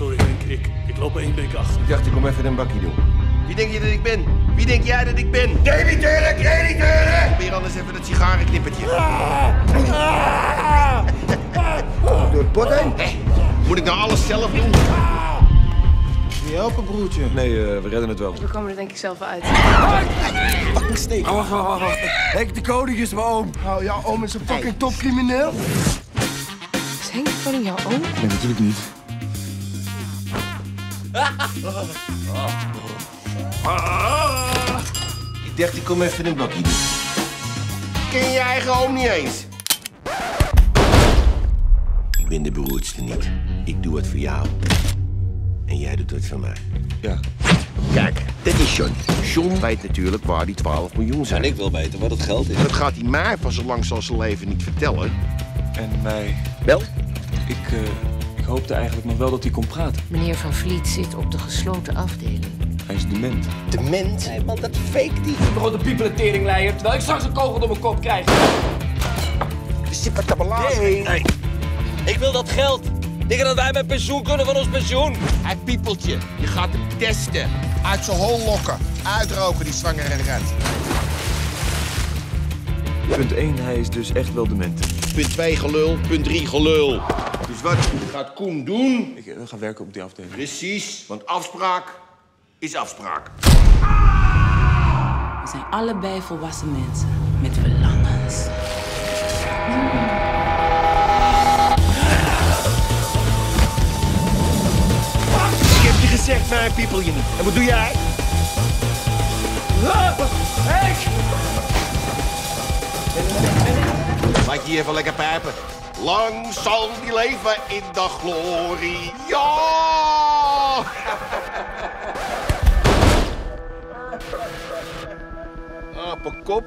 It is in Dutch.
Sorry Henk, ik, ik loop één week achter. Ik dacht, ik kom even een bakje doen. Wie denk je dat ik ben? Wie denk jij dat ik ben? Debiteuren, crediteuren! Probeer anders even dat sigarenknippertje. Door het pot heen? Hé, moet ik nou alles zelf doen? Wil je helpen, broertje? Nee, eh, we redden het wel. We komen er denk ik zelf wel uit. Fucking steek. Oh, wacht, wacht, wacht, wacht. Henk de Koning is mijn oom. Oh, ja, oom is een fucking topcrimineel. Is Henk de Koning jouw oom? Nee, natuurlijk niet. Ik dacht, ik kom even een bakje doen. Ken je eigen oom niet eens? Ik ben de beroerdste niet. Ik doe het voor jou. En jij doet het voor mij. Ja. Kijk, dit is John. John weet natuurlijk waar die 12 miljoen zijn. En ik wil weten wat het geld is. Dat gaat hij mij van zo lang zal zijn leven niet vertellen. En mij. Wel? Ik, eh, ik hoopte eigenlijk nog wel dat hij kon praten. Meneer Van Vliet zit op de gesloten afdeling. Hij is dement. Dement? Nee, man, dat fake die. Begon de piepelen teringleier, terwijl ik straks een kogel door mijn kop krijg. Te belazen. Hey, ik wil dat geld. Denk je dat wij met pensioen kunnen van ons pensioen? Hij piepelt je. Je gaat hem testen. Uit zijn hol lokken. Uitroken, die zwangere rat. Punt 1, hij is dus echt wel dement. Punt 2 gelul, punt 3 gelul. Dus wat gaat Koen doen? Ik eh, ga werken op die afdeling. Precies, want afspraak is afspraak. We zijn allebei volwassen mensen met verlangens. Ik heb je gezegd, mij piepel je niet. En wat doe jij? Laat je even lekker pijpen. Lang zal die leven in de glorie. Ja! Apenkop.